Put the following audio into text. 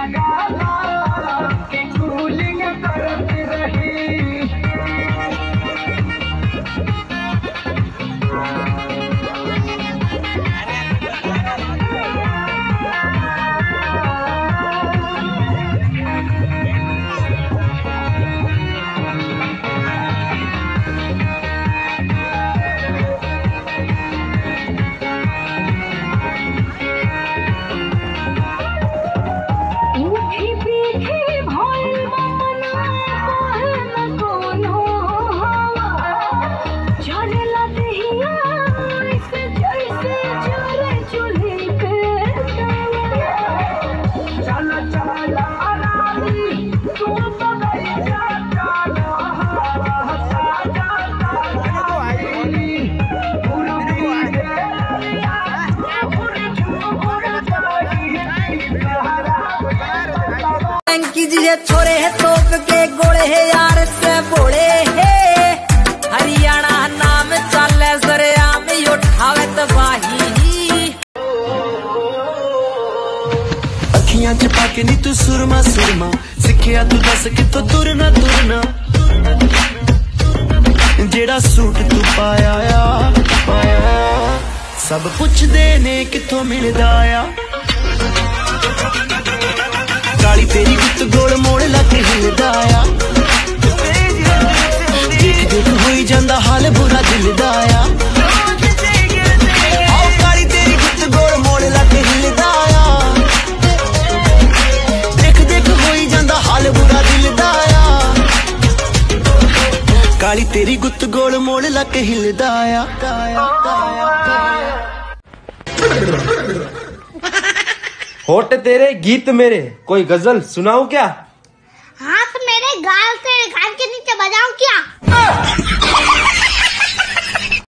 I got. कीजिए छोरे है तोप के गोड़े है यार से बोले है हरियाणा नाम चले सरेआम उठावे तबाही ਅੱਖੀਆਂ 'ਚ ਪਾ ਕੇ ਨੀ ਤੂੰ ਸੁਰਮਾ ਸੁਰਮਾ ਸਿੱਖਿਆ ਤੂੰ ਦੱਸ ਕਿੱਥੋਂ ਤੁਰਨਾ ਤੁਰਨਾ ਜਿਹੜਾ ਸੂਟ ਤੂੰ ਪਾਇਆ ਆ ਪਾਇਆ ਸਭ ਪੁੱਛਦੇ ਨੇ ਕਿੱਥੋਂ ਮਿਲਦਾ ਆ ਕਾਲੀ ਤੇਰੀ ਗੁੱਤ ਗੋਲ ਮੋੜ ਲੱਗ ਹਿਲਦਾ ਆ। ਦੇਖ ਦੇਖ ਹੋਈ ਜਾਂਦਾ ਹਾਲ ਬੁਰਾ ਦਿਲ ਦਾ ਆ। ਕਾਲੀ ਤੇਰੀ ਗੁੱਤ ਗੋਲ ਮੋੜ ਲੱਕ ਹਿਲਦਾ ਆ। होठ तेरे गीत मेरे। कोई गज़ल सुनाऊ क्या?